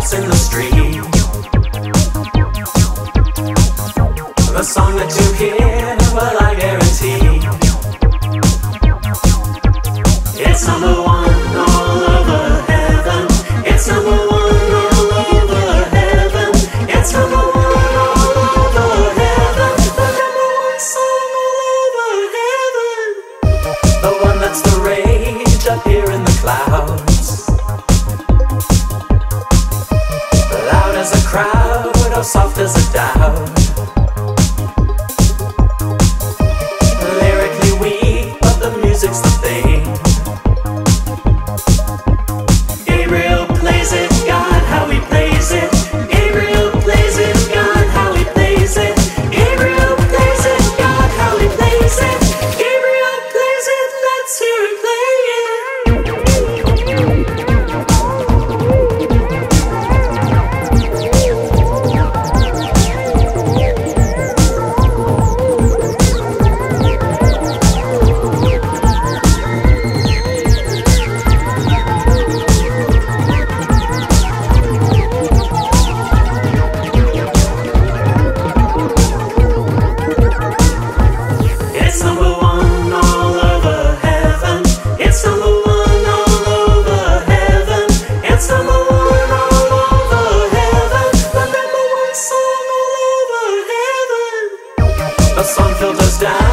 while crossing the street, the song that you Fill the sky.